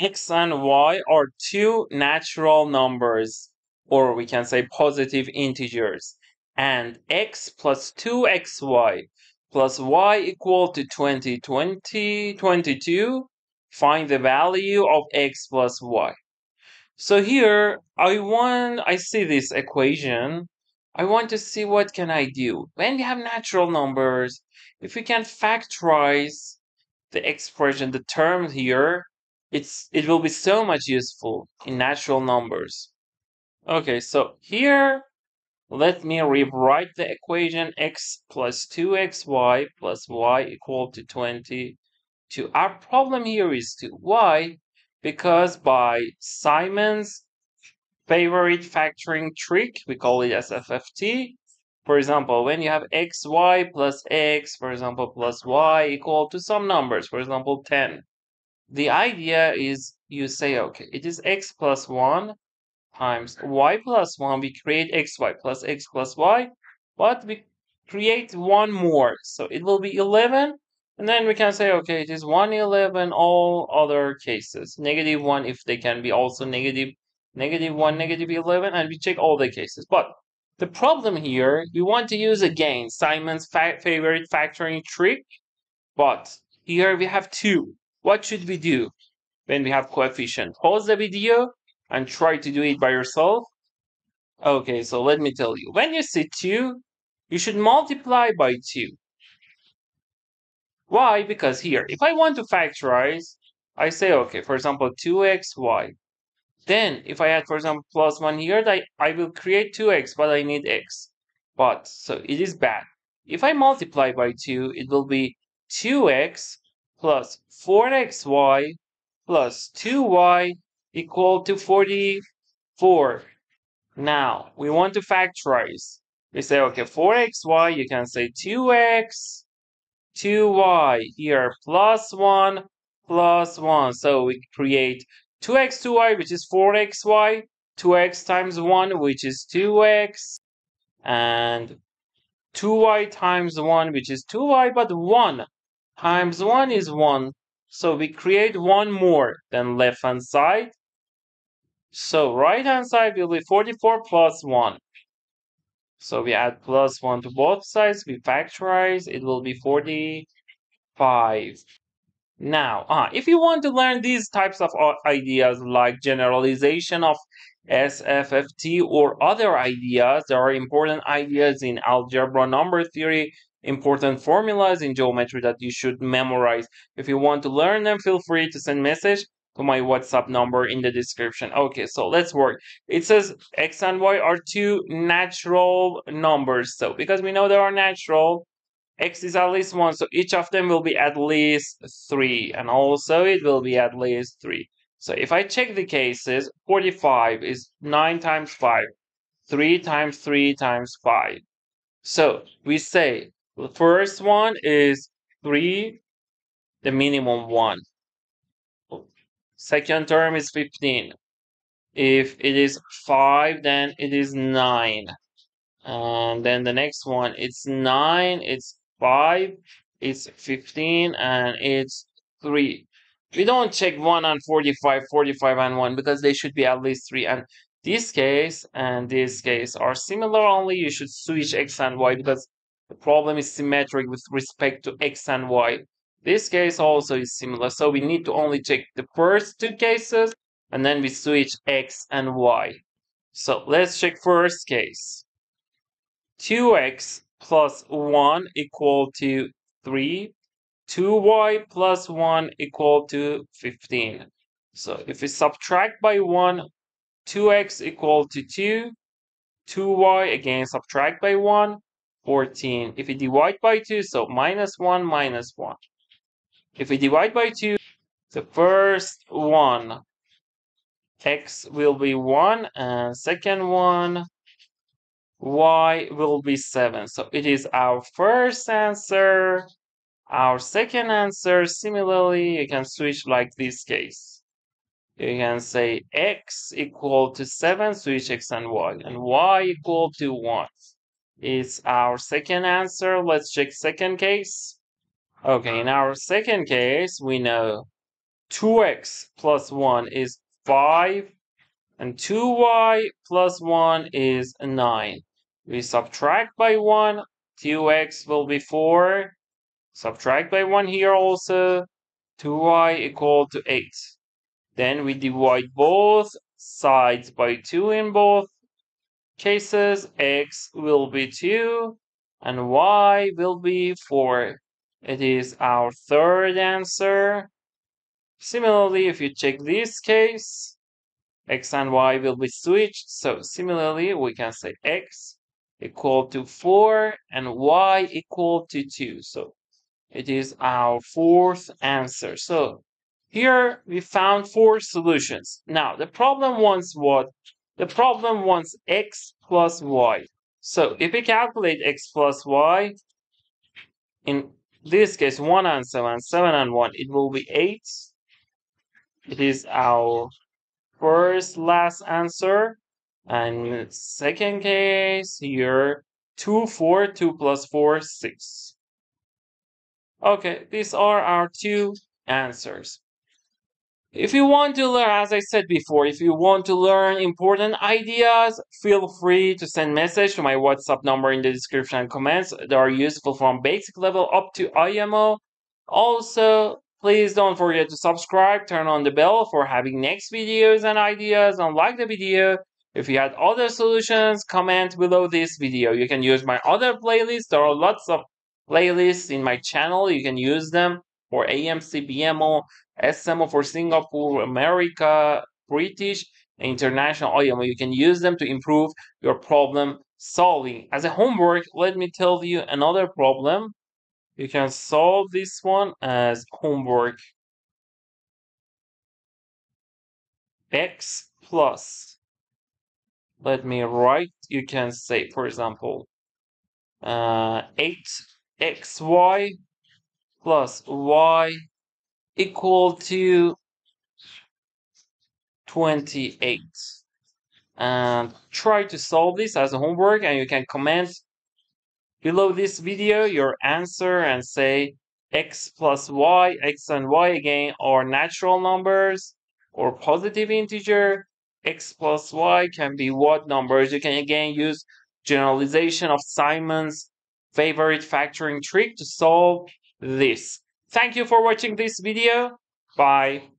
x and y are two natural numbers, or we can say positive integers, and x plus 2xy plus y equal to 20, 20, 22, find the value of x plus y. So here, I want, I see this equation, I want to see what can I do. When we have natural numbers, if we can factorize the expression, the term here, it's it will be so much useful in natural numbers. Okay, so here let me rewrite the equation x plus 2xy plus y equal to 22. Our problem here is to why? Because by Simon's favorite factoring trick, we call it SFFT. For example, when you have xy plus x, for example, plus y equal to some numbers, for example, 10. The idea is you say, okay, it is x plus 1 times y plus 1, we create xy plus x plus y, but we create one more. So it will be 11, and then we can say, okay, it is 111 all other cases. Negative 1 if they can be also negative, negative 1, negative 11, and we check all the cases. But the problem here, we want to use again Simon's fa favorite factoring trick, but here we have 2. What should we do when we have coefficient? Pause the video and try to do it by yourself. Okay, so let me tell you. When you see 2, you should multiply by 2. Why? Because here, if I want to factorize, I say, okay, for example, 2xy. Then, if I add, for example, plus 1 here, I, I will create 2x, but I need x. But, so it is bad. If I multiply by 2, it will be 2x plus 4xy plus 2y equal to 44. Now, we want to factorize. We say, okay, 4xy, you can say 2x, 2y, here plus 1, plus 1. So we create 2x, 2y, which is 4xy, 2x times 1, which is 2x, and 2y times 1, which is 2y, but 1 times 1 is 1. So we create one more than left hand side. So right hand side will be 44 plus 1. So we add plus 1 to both sides, we factorize, it will be 45. Now, uh, if you want to learn these types of uh, ideas like generalization of SFFT or other ideas, there are important ideas in algebra number theory, important formulas in geometry that you should memorize. If you want to learn them, feel free to send message to my WhatsApp number in the description. Okay, so let's work. It says x and y are two natural numbers. So because we know they are natural, x is at least 1, so each of them will be at least 3. And also it will be at least 3. So if I check the cases, 45 is 9 times 5. 3 times 3 times 5. So we say the first one is 3, the minimum 1. Second term is 15. If it is 5, then it is 9. And then the next one, it's 9, it's 5, it's 15, and it's 3. We don't check 1 and 45, 45 and 1, because they should be at least 3. And this case and this case are similar, only you should switch x and y, because the problem is symmetric with respect to x and y. This case also is similar, so we need to only check the first two cases, and then we switch x and y. So let's check first case. 2x plus 1 equal to 3. 2y plus 1 equal to 15. So if we subtract by 1, 2x equal to 2. 2y again subtract by 1, 14. If we divide by 2, so minus 1, minus 1. If we divide by 2, the first one, x will be 1, and second one, y will be 7. So it is our first answer. Our second answer, similarly, you can switch like this case. You can say x equal to 7, switch x and y, and y equal to 1 is our second answer. Let's check second case. Okay, in our second case, we know 2x plus 1 is 5 and 2y plus 1 is 9. We subtract by 1, 2x will be 4. Subtract by 1 here also, 2y equal to 8. Then we divide both sides by 2 in both cases. x will be 2 and y will be 4. It is our third answer. Similarly, if you check this case, x and y will be switched. So similarly, we can say x equal to 4 and y equal to 2. So it is our fourth answer. So here we found four solutions. Now the problem wants what? The problem wants x plus y. So if we calculate x plus y, in this case 1 and 7, 7 and 1, it will be 8. It is our first last answer. And second case here, 2, 4, 2 plus 4, 6. Okay, these are our two answers. If you want to learn, as I said before, if you want to learn important ideas, feel free to send message to my WhatsApp number in the description and comments. They are useful from basic level up to IMO. Also, Please don't forget to subscribe, turn on the bell for having next videos and ideas, and like the video. If you had other solutions, comment below this video. You can use my other playlists. There are lots of playlists in my channel. You can use them for AMC, BMO, SMO for Singapore, America, British, international IMO. You can use them to improve your problem solving. As a homework, let me tell you another problem you can solve this one as homework. x plus, let me write, you can say, for example, uh, 8xy plus y equal to 28 and try to solve this as a homework and you can comment below this video your answer and say x plus y, x and y again are natural numbers or positive integer. x plus y can be what numbers? You can again use generalization of Simon's favorite factoring trick to solve this. Thank you for watching this video. Bye.